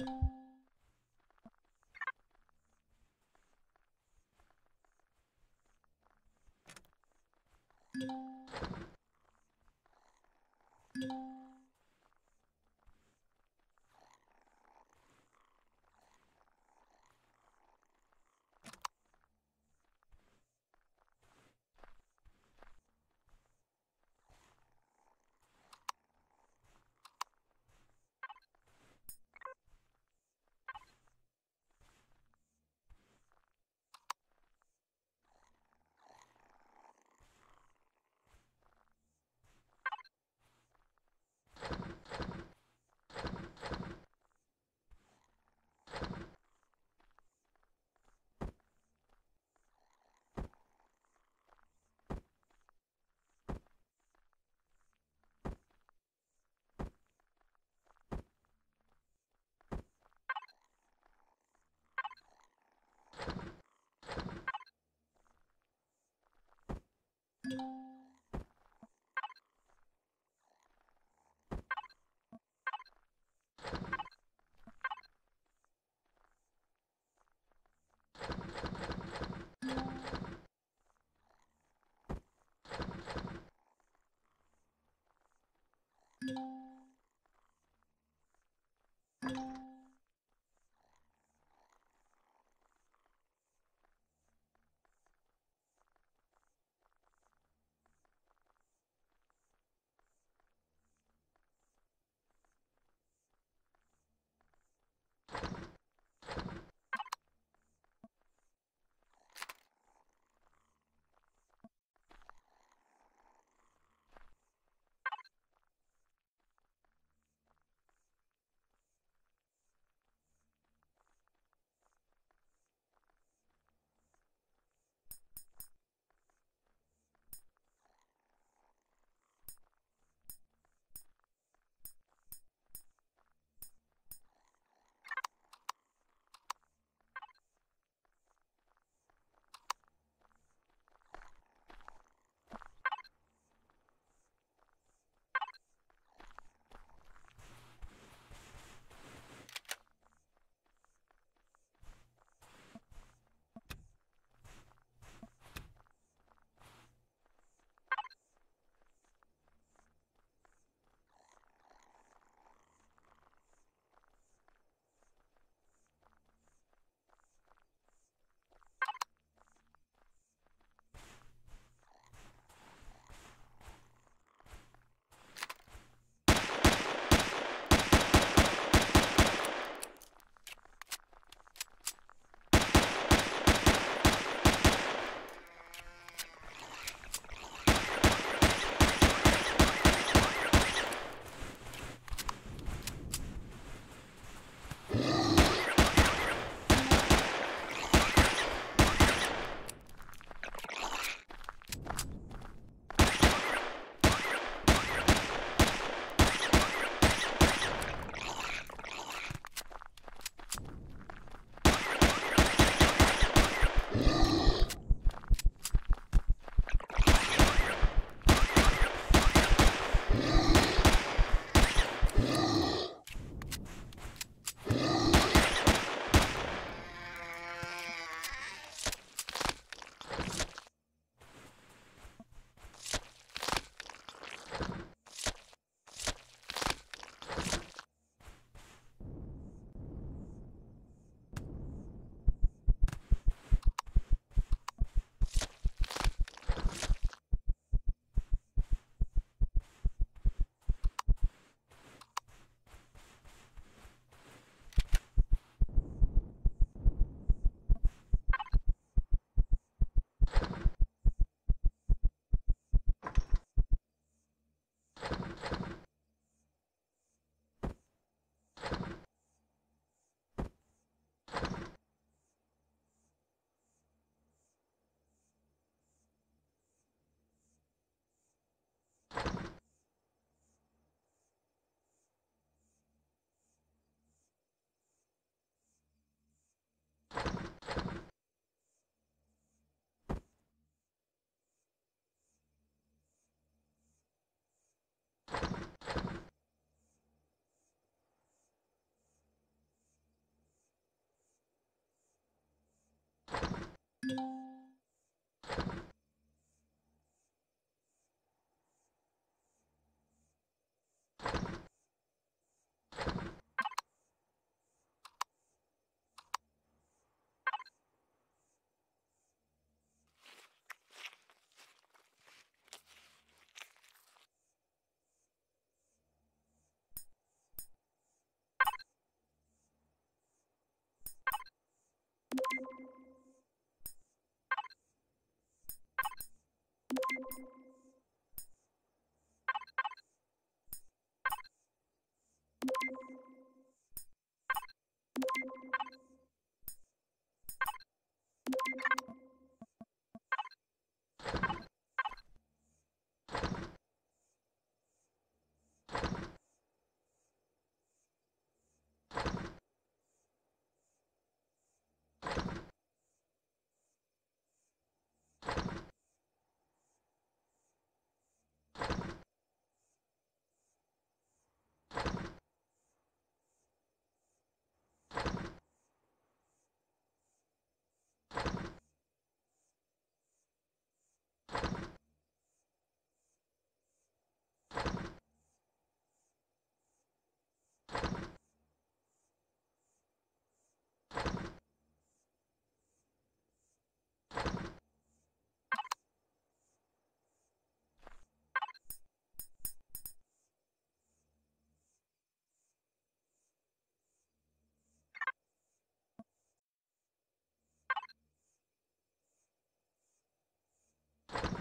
you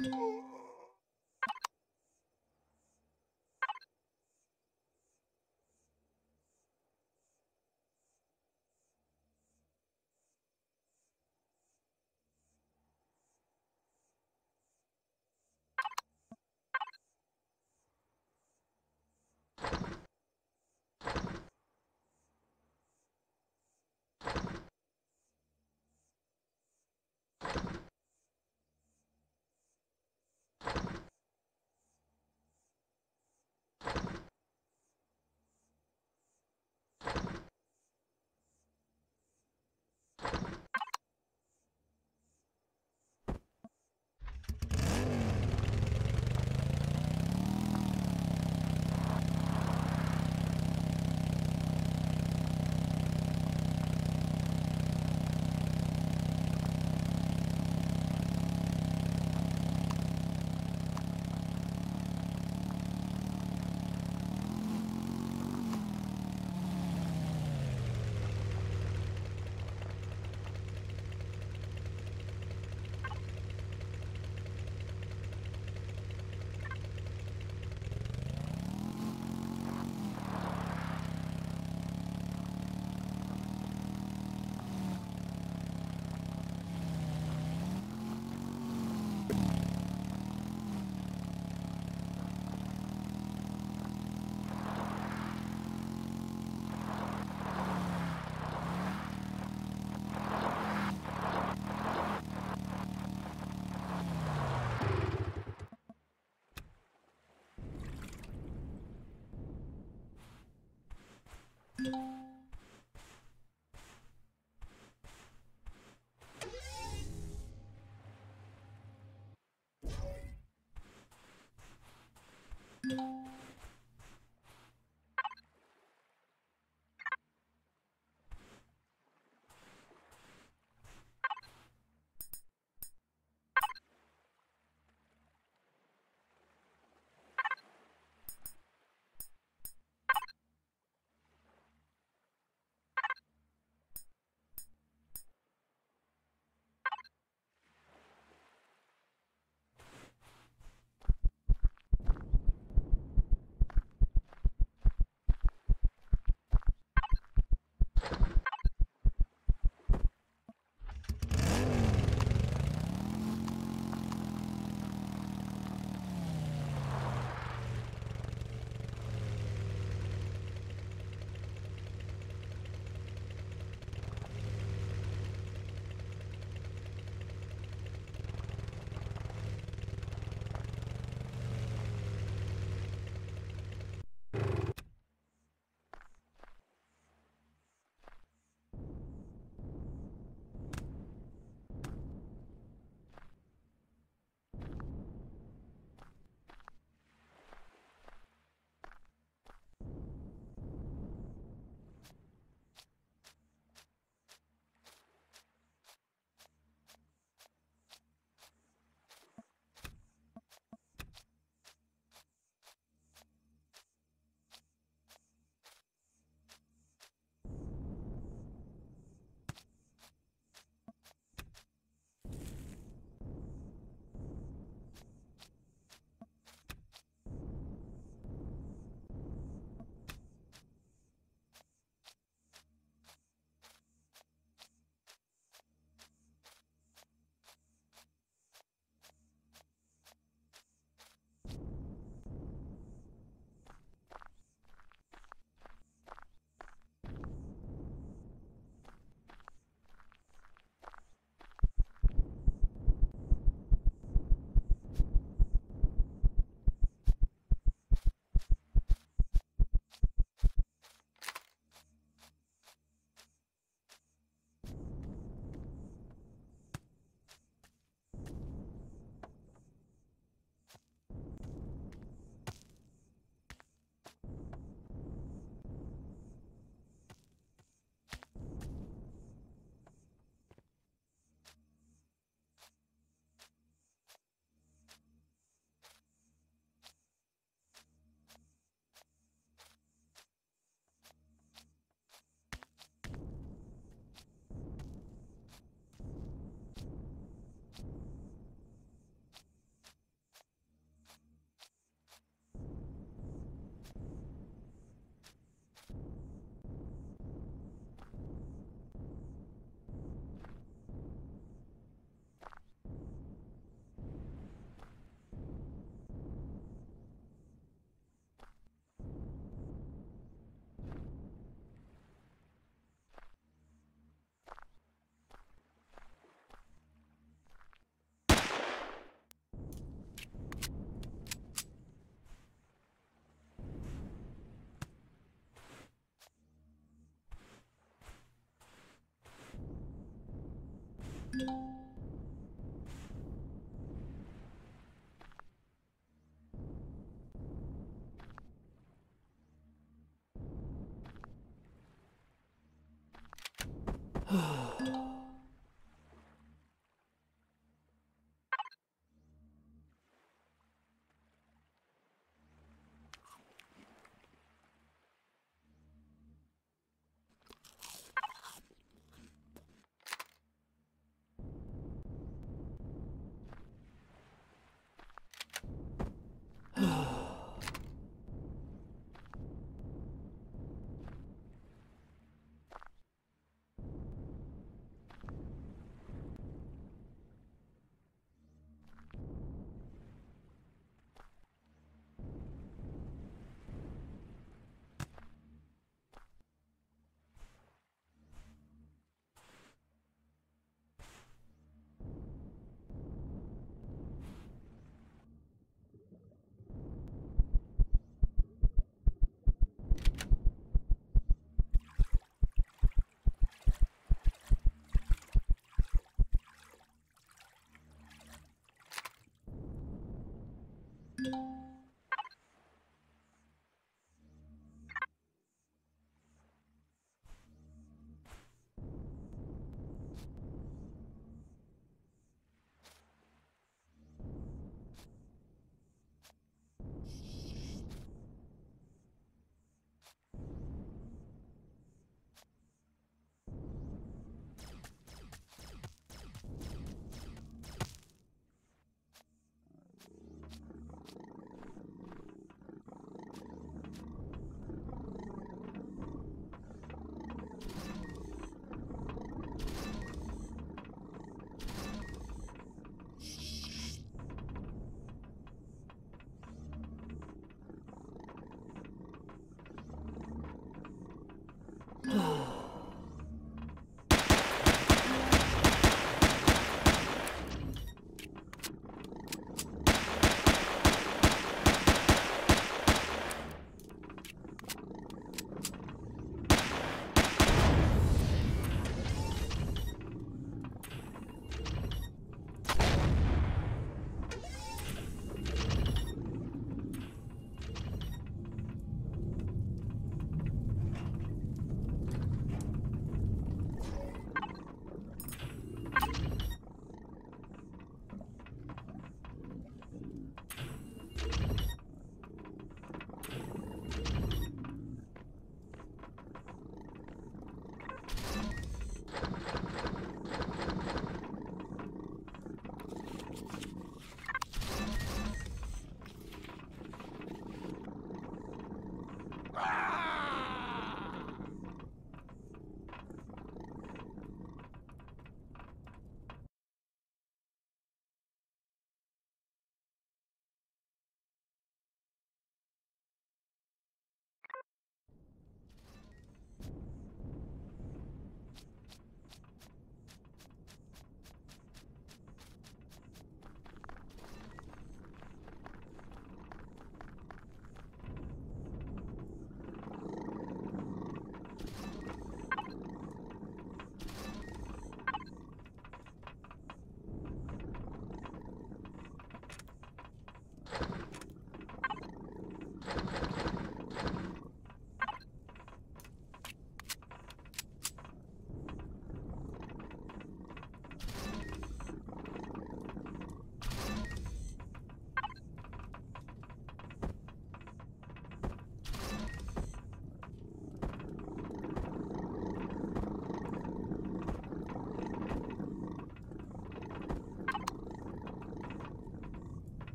Música Oh. Música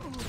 Ugh.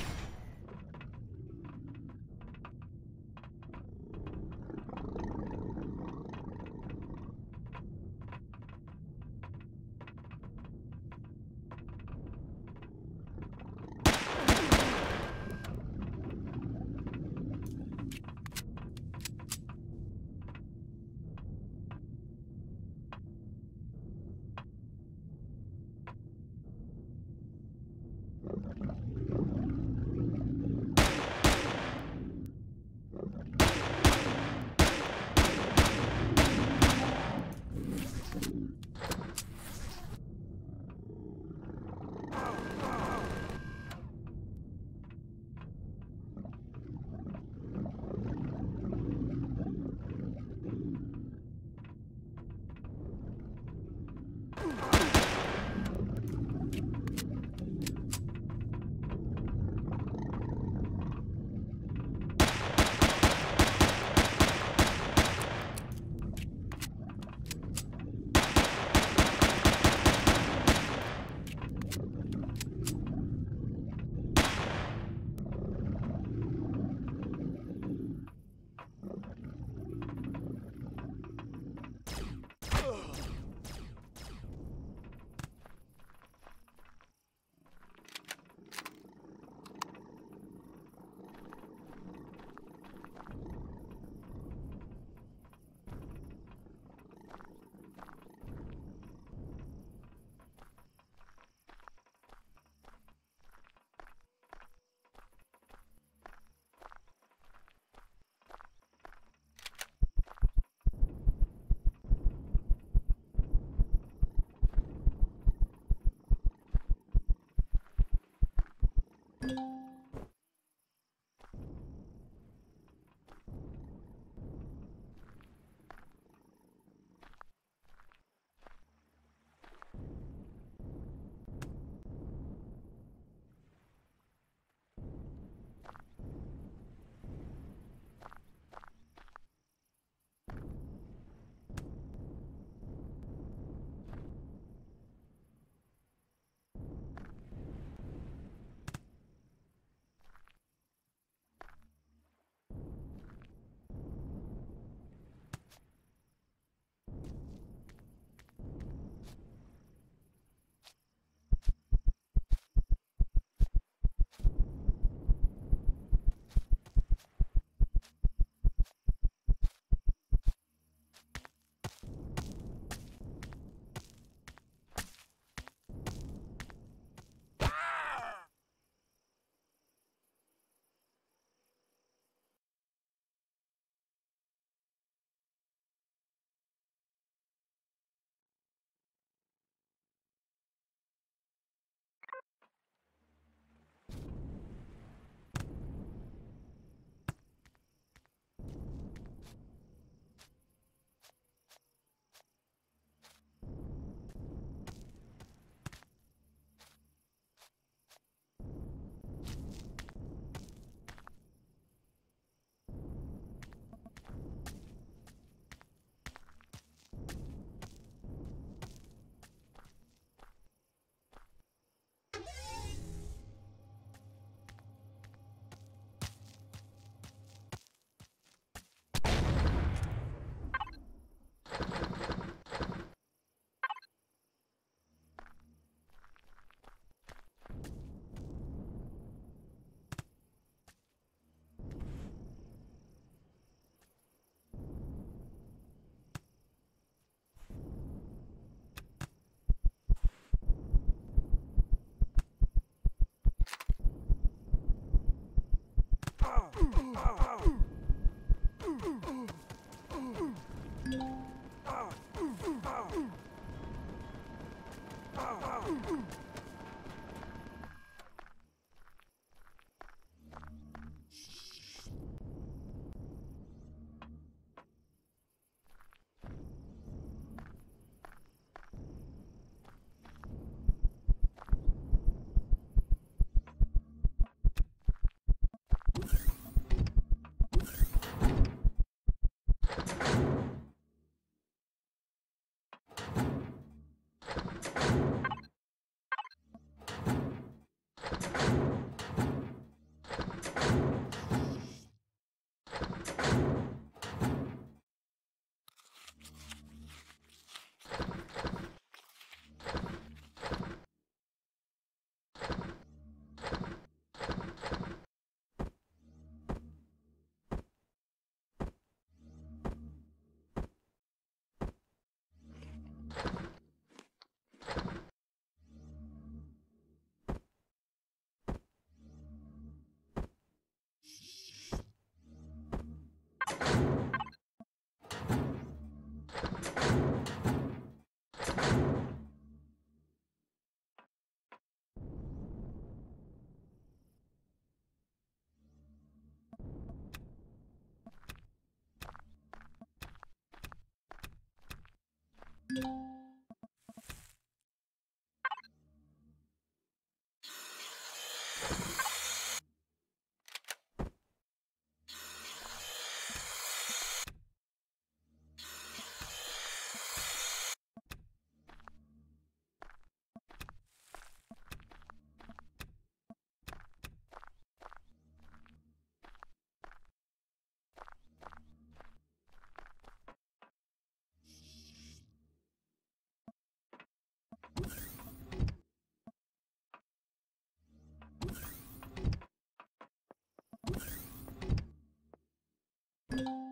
Música Bye.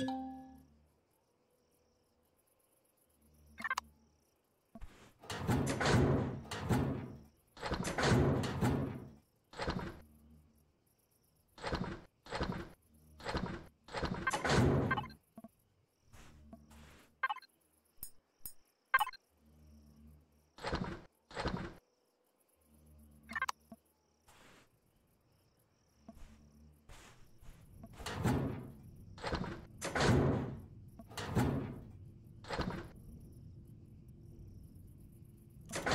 you